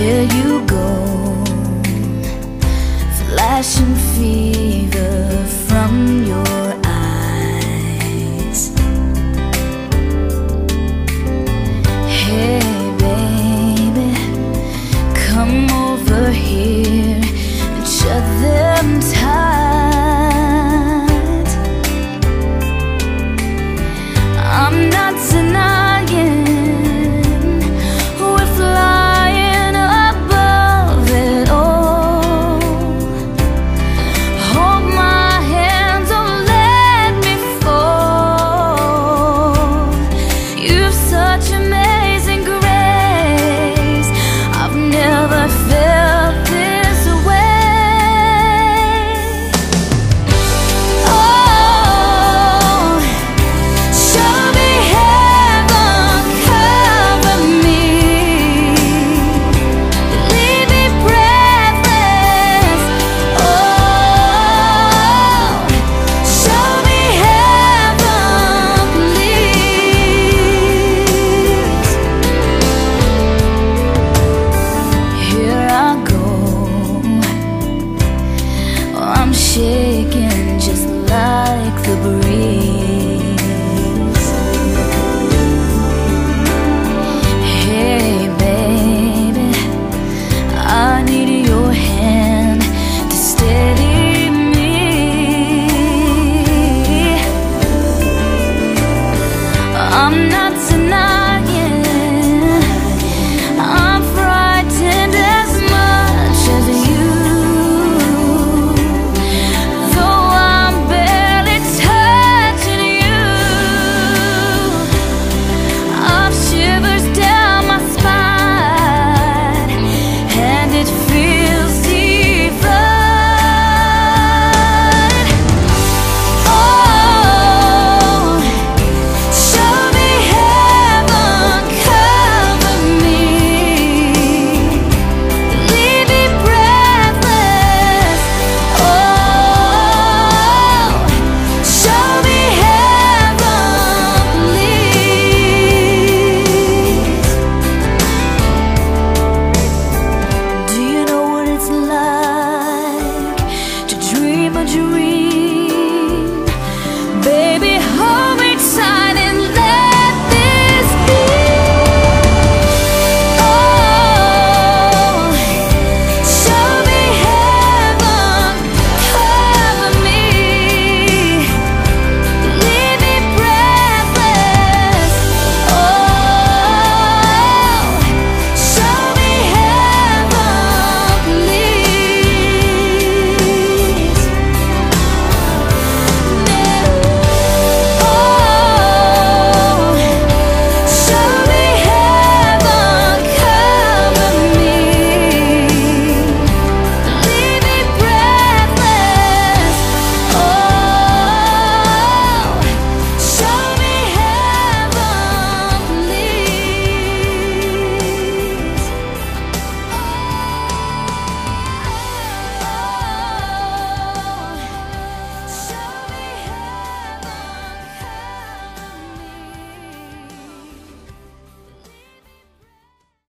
There you go. Flashing fever from your eyes. Hey baby, come over here. And shut them tight. Yeah.